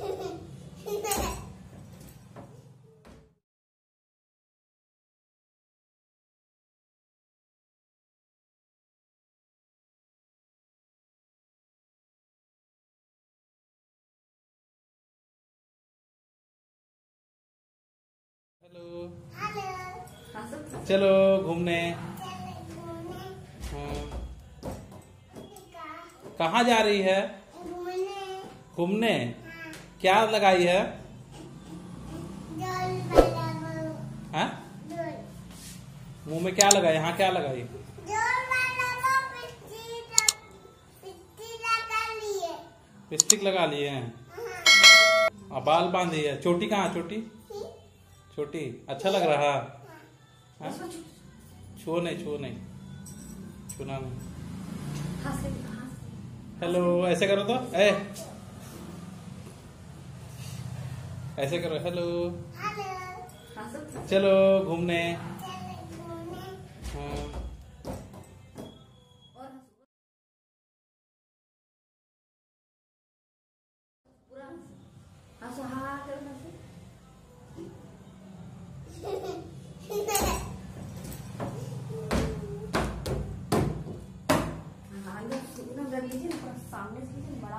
Hello. Hello. चलो घूमने। हाँ। कहाँ जा रही है? घूमने। घूमने? क्या लगाई है? हाँ? मुँह में क्या लगाई? यहाँ क्या लगाई? पिट्टी लगा लिए। लिपस्टिक लगा लिए हैं। हाँ। और बाल बांधी है चोटी कहाँ चोटी? चोटी। अच्छा लग रहा। हाँ? छुओ नहीं छुओ नहीं। छूना नहीं। हेलो ऐसे करो तो। ए ऐसे करो हेलो हेलो चलो घूमने। चले घूमने। हाँ। सामने से बड़ा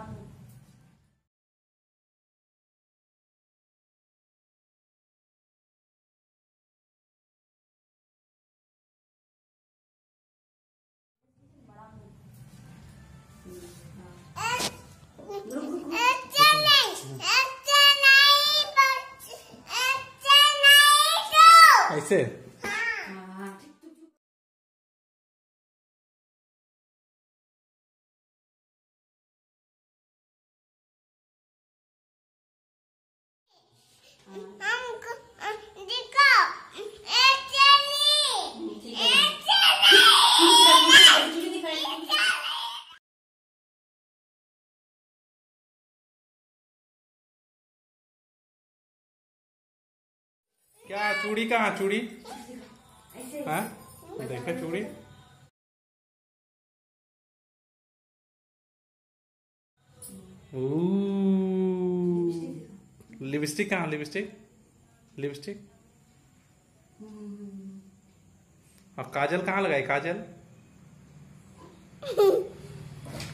तो ऐसे क्या चूड़ी कहाँ चूड़ी? हाँ? देखो चूड़ी? लिपस्टिक कहाँ? लिपस्टिक? लिपस्टिक? और काजल कहाँ लगाई? काजल?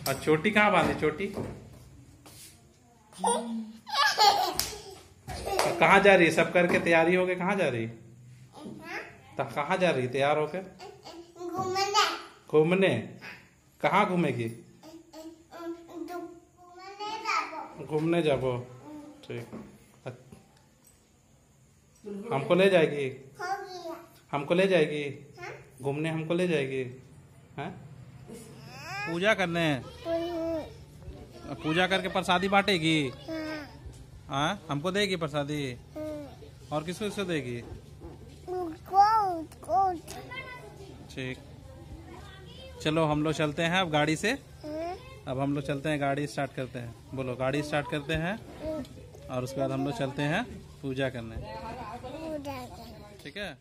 और चोटी कहाँ बांधी? चोटी? कहाँ जा रही? है सब करके तैयारी हो गई कहाँ जा रही? तो कहाँ जा रही? है तैयार होकर घूमने। घूमने। कहाँ घूमेगी? घूमने जाबो। ठीक। हमको ले जाएगी? हमको ले जाएगी? हाँ? घूमने हमको ले जाएगी? हैं? पूजा करने? पूजा करके प्रसादी बांटेगी? हाँ? हमको देगी प्रसादी? और किसको किसको देगी? ठीक। चलो हम लोग चलते हैं अब गाड़ी से। अब हम लोग चलते हैं गाड़ी स्टार्ट करते हैं। बोलो गाड़ी स्टार्ट करते हैं। और उसके बाद हम लोग चलते हैं पूजा करने। ठीक है?